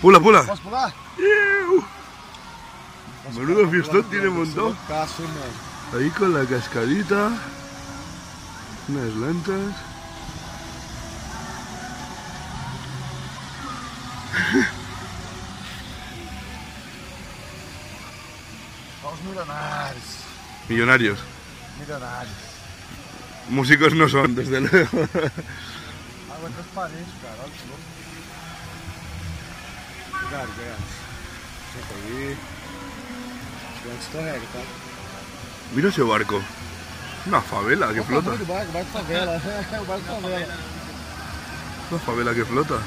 Pula, pula. lá. Iu. Menudo fiestón tiene mano. Ahí con la cascadita. Unas lanchas. Vamos milionários. Millonarios. Milionários. Músicos no son, desde luego. Cara. Olha que louco. Garganta. Senta aí. Antes escorrega, tá? Mira ese barco. Una favela que flota. barco, barco favela. o barco favela. Una favela que flota.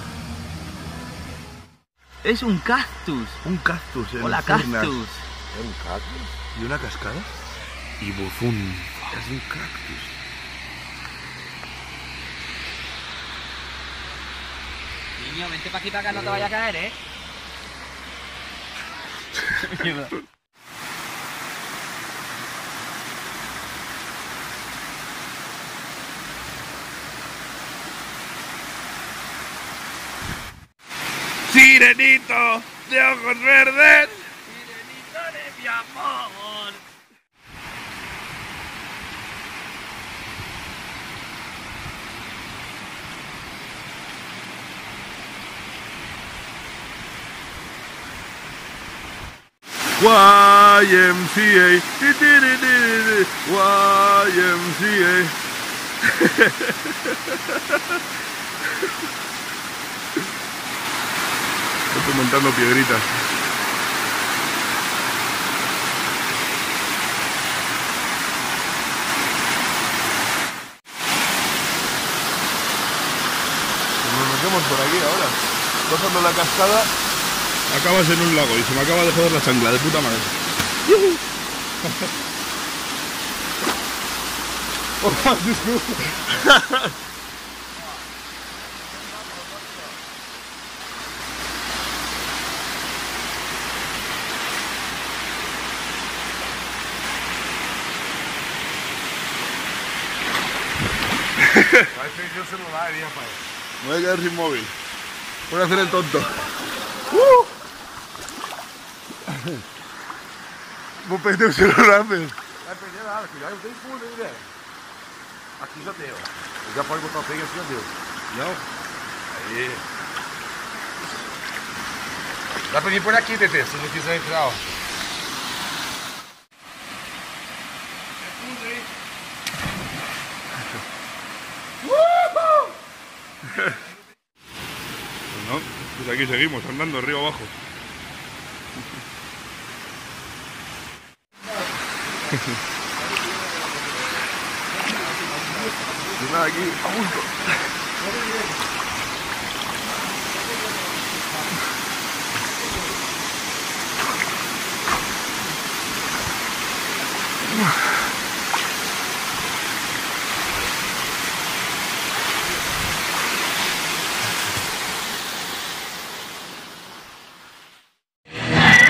Es un cactus. Un cactus Hola, Furnas. cactus. Un cactus. ¿Y una cascada? Y bufún. Es un cactus. Niño, vente para aquí para que no te vaya a caer, ¿eh? Sirenito de ojos verdes. Sirenito de mi amor. YMCA. YMCA. Estoy montando piedritas. Nos metemos por aquí ahora. Pasando la cascada, acabas en un lago y se me acaba de joder la chancla, de puta madre. Celular aí, rapaz. Me voy a quedar sin móvil. Voy a hacer el tonto. ¡Uh! Vou perder o celular mesmo. Vai perder nada, filho. Aí não tem fundo, hein, velho. Aqui já deu. Já pode botar o pegue aqui, já deu. Não? Aí. Dá pra vir por aqui, TT, se não quiser entrar, ó. No, pues aquí seguimos, andando río abajo. Y nada, aquí, a gusto.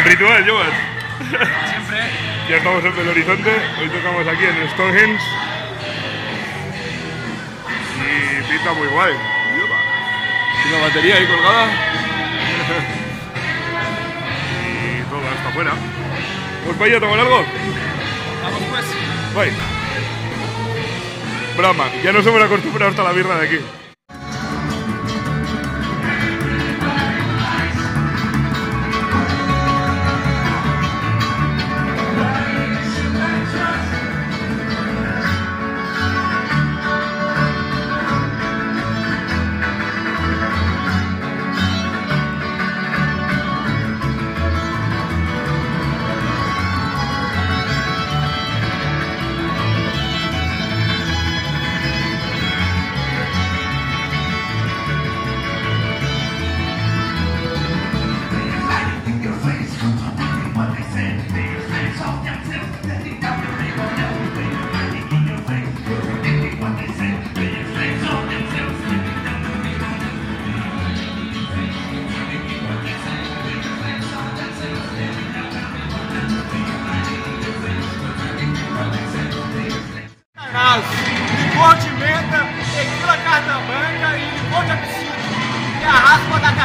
Ritual, Joas. Siempre. Ya estamos en Belo Horizonte, hoy tocamos aquí en Stonehenge. Y pinta muy guay. Una batería ahí colgada. y todo hasta afuera. ¿Pues para a tomar algo? Vamos pues. Bye. Brahma, ya nos hemos acostumbrado hasta la birra de aquí.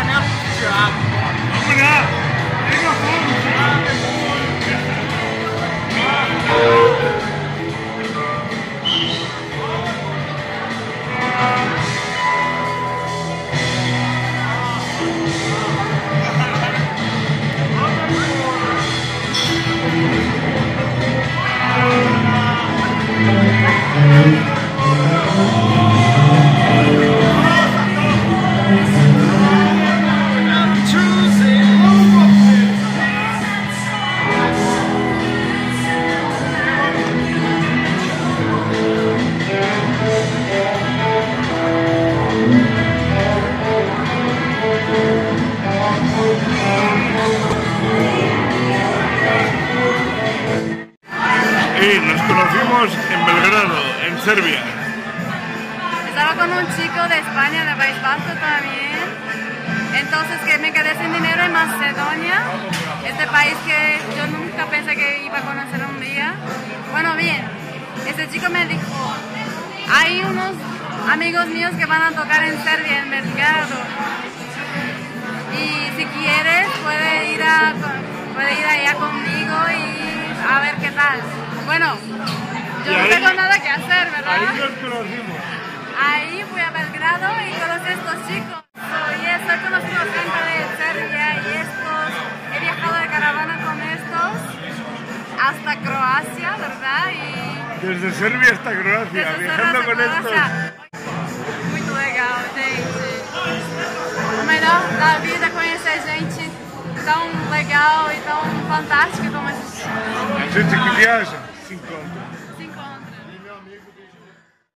Coming up. Coming up. Conocimos en Belgrado, en Serbia. Estaba con un chico de España, de País Vasco también. Entonces que me quedé sin dinero en Macedonia, este país que yo nunca pensé que iba a conocer un día. Bueno, bien, este chico me dijo, hay unos amigos míos que van a tocar en Serbia, en Belgrado. Y si quieres, puede ir, a, puede ir allá conmigo y a ver qué tal. Bueno, yo no tengo nada que hacer, ¿verdad? Ahí nos conocimos. Ahí fui a Belgrado y conocí a estos chicos. Y estoy conociendo gente de Serbia y estos. He viajado de caravana con estos hasta Croacia, ¿verdad? Y Desde Serbia hasta Croacia, desde viajando Serbia con hasta estos. Croácia. Muito legal, gente. O melhor da vida é conhecer gente tão legal e tão fantástica como esses. A gente que viaja contar.